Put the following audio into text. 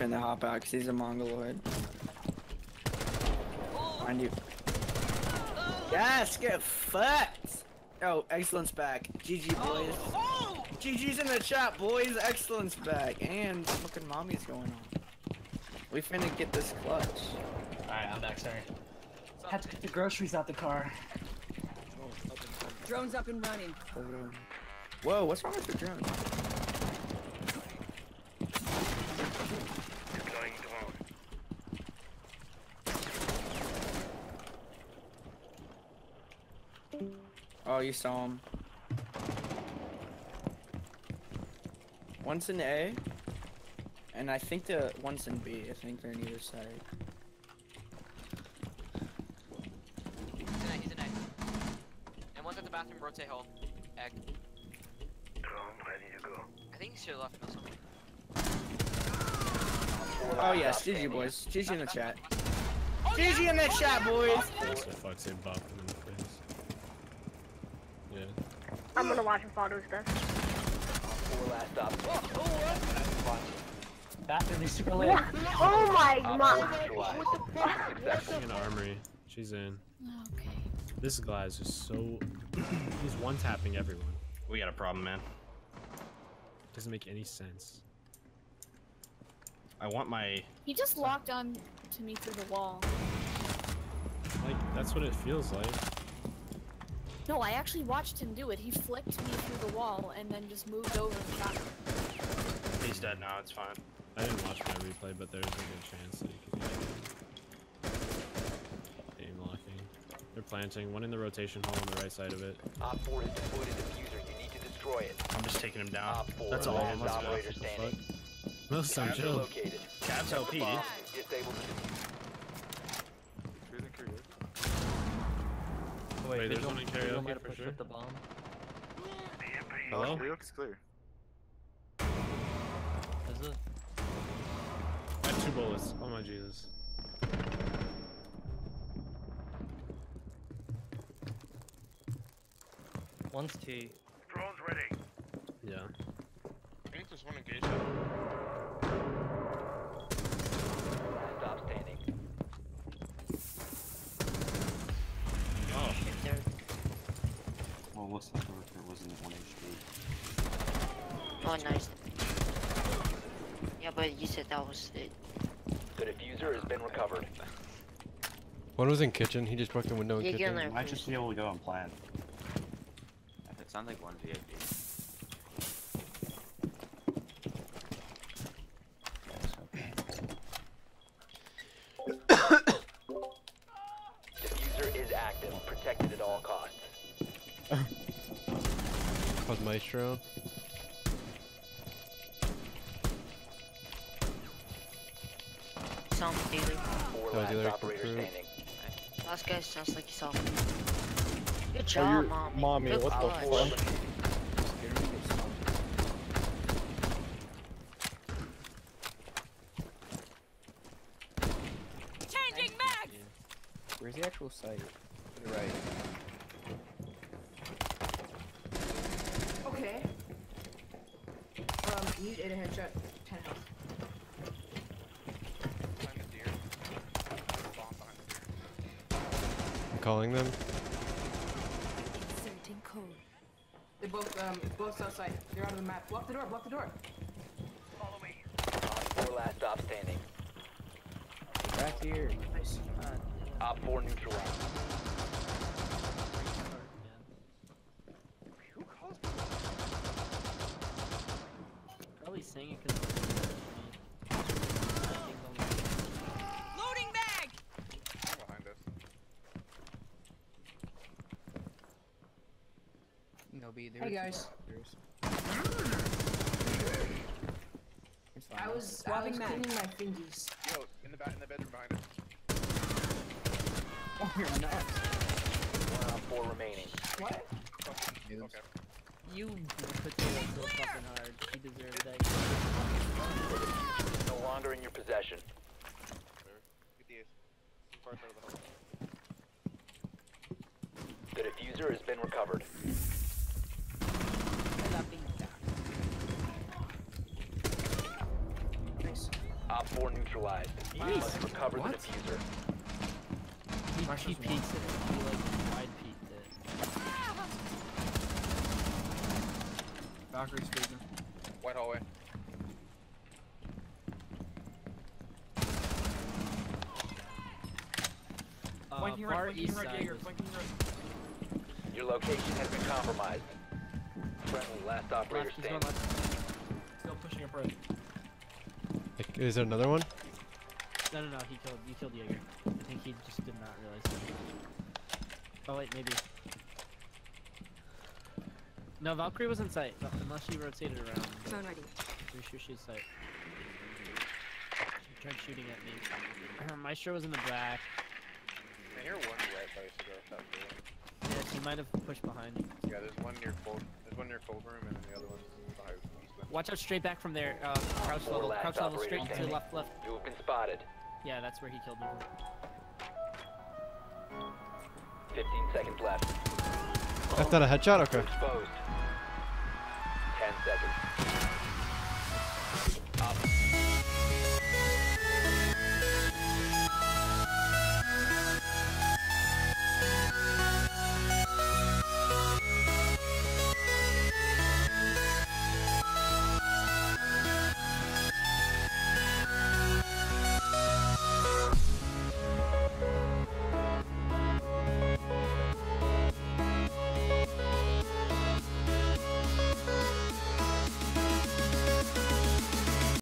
finna hop out because he's a mongoloid. Mind you. Yes, get fucked! Oh, excellence back. GG, boys. GG's in the chat, boys. Excellence back. And fucking mommy's going on. We finna get this clutch. Alright, I'm back, sorry. Had to get the groceries out the car. Drone's up and running. Whoa, what's wrong with the drone? Deploying drone. Oh, you saw him. One's in A, and I think the one's in B. I think they're on either side. He's in A, he's in A. And one's at the bathroom, rotate hole. Egg. Drone ready to go. I think he should have left middle somewhere. Oh yes, GG boys. GG in the chat. Oh, GG in the chat, oh, boys. Also, fuck, say bop him in the face. Yeah. I'm gonna watch him fall to his death. Four last stop. Bathroom is super late. Oh my god. Successful. She's in armory. She's in. Okay. This guy is just so. He's one tapping everyone. We got a problem, man. Doesn't make any sense. I want my. He just locked on to me through the wall. Like, that's what it feels like. No, I actually watched him do it. He flicked me through the wall and then just moved over and shot me. He's dead now. It's fine. I didn't watch my replay, but there's a good chance that he could be aim locking. They're planting. One in the rotation hole on the right side of it. Op 4 has deployed a diffuser. You need to destroy it. I'm just taking him down. Op 4 That's all. last Let's go. operator What the standing. fuck? Most time Cabs are chill. located. Cabs LP. Disable the diffuser. Wait, there's one in karaoke for sure. the bomb. Hello? Looks clear. Is it? I have two bullets. Oh my Jesus. One's T. Drone's ready. Yeah. I think there's one engaged. Last stop standing. Oh. Well, looks like the was in 1 HP. Oh, nice. Yeah, but you said that was it. The diffuser has been recovered. One was in kitchen. He just broke the window in Yeah, get kitchen. in there. Might just be able to go on plan. It sounds like one VIP. Diffuser is active. Protected at all costs. Was Maestro. Sounds dealer. Four That was last the other operator recruit. standing. Last guy sounds like he saw me. Good Oh, job, you're- mommy. mommy, Good what the clutch. fuck? Changing max! Where's the actual site? To the right. Okay. Um, need a headshot. 10 health. Behind the deer. Bomb behind the deer. I'm calling them. Inserting code. They both, um, both outside. They're out of the map. Block the door, block the door. Follow me. Op 4 last stop standing. Back here. Nice. Op 4 neutralized. Probably saying it because. Loading bag! behind us? No B. Hey guys. I was, I was cleaning my fingies. Yo, in the back, in the bedroom behind us. Oh, you're nuts. One Op 4 remaining. What? Fucking, okay. You put that so fucking hard. He deserved that. No longer in your possession. The ace. Far side of the hole. The diffuser has been recovered. Nice. Op 4 4 neutralized. You must recover What? the diffuser. He, he peeked it. He like wide peeked Valkyrie's freezing. White hallway. Uh, Flanking far right, east flanking right, side Jaeger, flanking right. Your location has been compromised. Friendly, last operator Left, he's standing. Still pushing up right. Like, Is there another one? No, no, no. He killed. You killed Jaeger. I think he just did not realize. It. Oh wait, maybe. No, Valkyrie was in sight, but unless she rotated around. Phone ready. Pretty sure she's sight. She tried shooting at me. Her Maestro was in the back. I hear one right by cigar shop door. Yeah, she might have pushed behind. Yeah, there's one near cold. There's one near cold room, and then the other one's behind east window. Watch out straight back from there. Uh, crouch Four level. last Crouch level straight to the left, left. You have been spotted. Yeah, that's where he killed me. 15 seconds left. That's not a headshot? Okay. Exposed. 10 seconds.